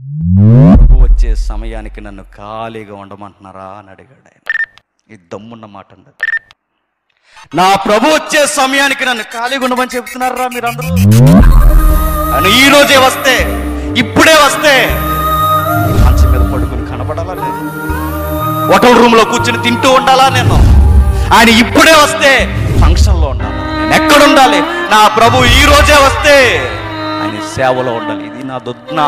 ప్రభు వచ్చే సమయానికి నన్ను ఖాళీగా ఉండమంటున్నారా అని అడిగాడు ఆయన. ఈ దమ్మున్న మాట అన్నది నా ప్రభు వచ్చే సమయానికి నన్ను ఖాళీగా ఉండమని చెప్తున్నారా మీరందరూ? అని ఈ రోజే వస్తే ఇప్పుడే వస్తే మంచం మీద పడుకుని కనపడాలా నేను? హోటల్ రూమ్లో కూర్చుని తింటూ ఉండాలా నేను? ఆయన ఇప్పుడే వస్తే ఫంక్షన్లో ఉండాలి? నేను ఎక్కడ ఉండాలి? నా ప్రభు ఈ రోజే వస్తే ఆయన సేవలో ఉండాలి. ఇది నా దుద్నా